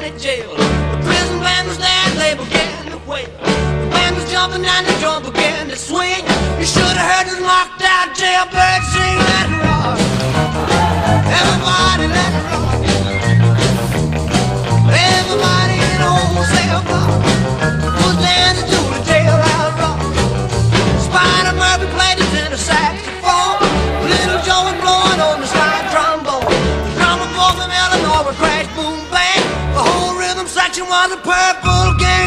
county jail. The prison band was there, they began to wail. The band was jumping and the drum began to swing. You should have heard this knocked out jailbird sing it rock. Everybody let it rock. Everybody in whole cell block was dancing to the jailhouse rock. Spider Murphy played the tenor saxophone. Little Joe was blowing on the slide trombone. The drummer bang. The whole section was a purple. Let